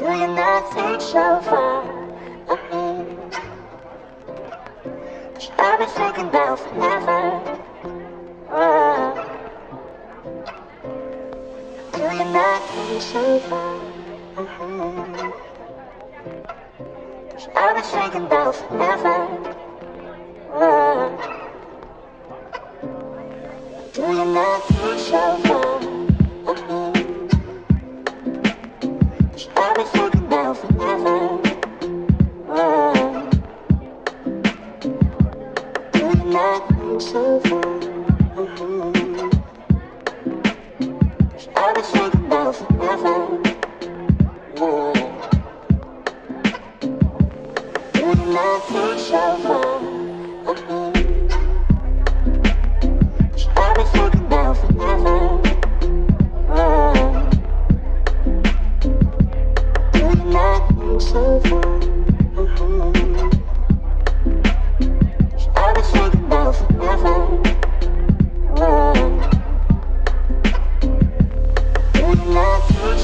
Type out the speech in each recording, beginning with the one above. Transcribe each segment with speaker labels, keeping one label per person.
Speaker 1: Do you not think so far? Cause I've been thinking about forever. Oh. Do you not think so far? Cause I've been thinking about forever. Oh. Do you not think so far ahead? I've been thinking forever. You so I've been forever. Do you not think so?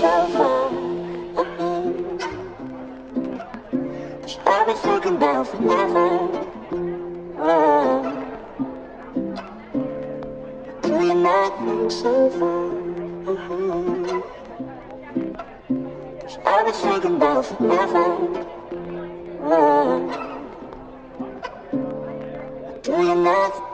Speaker 1: so far ahead? Cause uh-huh. I've been thinking about forever. Uh-huh. Oh. Do you not think so far ahead? Cause I've been thinking about forever. Oh. Do you not